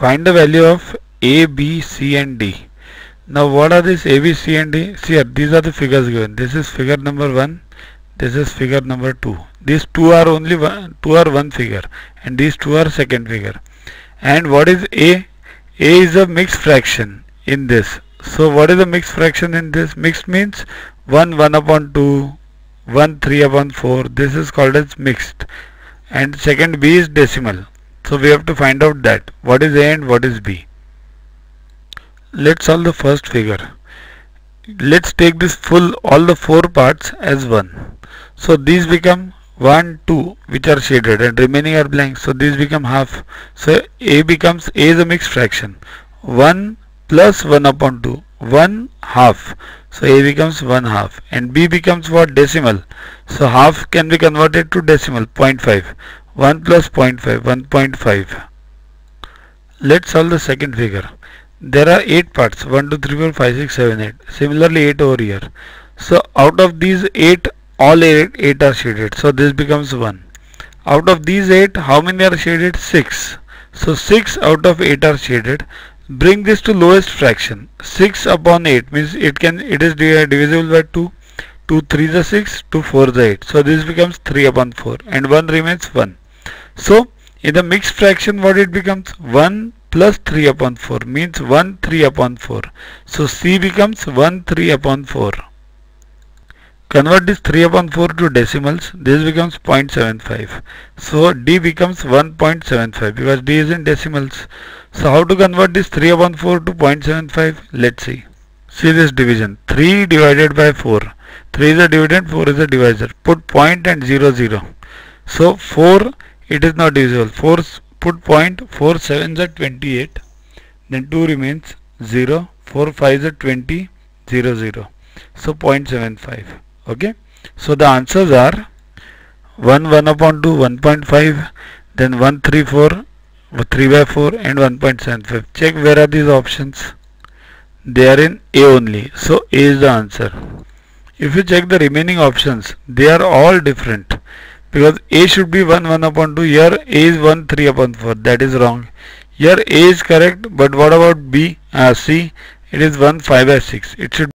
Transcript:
find the value of A, B, C and D. Now what are these A, B, C and D? See these are the figures given. This is figure number 1, this is figure number 2. These two are only one, two are one figure and these two are second figure. And what is A? A is a mixed fraction in this. So what is the mixed fraction in this? Mixed means 1 1 upon 2, 1 3 upon 4. This is called as mixed. And second B is decimal. So we have to find out that what is A and what is B. Let's solve the first figure. Let's take this full all the four parts as one. So these become 1, 2 which are shaded and remaining are blank. So these become half. So A becomes A is a mixed fraction. 1 plus 1 upon 2 1 half. So A becomes 1 half and B becomes what decimal. So half can be converted to decimal 0.5. 1 plus 0.5 1.5. Let's solve the second figure. There are 8 parts 1 2 3 4 5 6 7 8. Similarly 8 over here. So out of these 8 all 8, 8 are shaded. So this becomes 1. Out of these 8 how many are shaded? 6. So 6 out of 8 are shaded bring this to lowest fraction 6 upon 8 means it can it is divisible by 2 2 3 is 6 2 4 is 8 so this becomes 3 upon 4 and 1 remains 1 so in the mixed fraction what it becomes 1 plus 3 upon 4 means 1 3 upon 4 so C becomes 1 3 upon 4 Convert this 3 upon 4 to decimals. This becomes 0.75. So D becomes 1.75 because D is in decimals. So how to convert this 3 upon 4 to 0.75? Let's see. See this division. 3 divided by 4. 3 is a dividend, 4 is a divisor. Put point and 0, 0. So 4 it is not divisible. 4 put point, 4 7 is 28. Then 2 remains 0. 4 5 is 20, 0, 0. So 0.75 okay so the answers are 1 1 upon 2 1.5 then 1 3 4 3 by 4 and 1.75 check where are these options they are in A only so A is the answer if you check the remaining options they are all different because A should be 1 1 upon 2 here A is 1 3 upon 4 that is wrong. Here A is correct but what about B? Uh, C it is 1 5 by 6 it should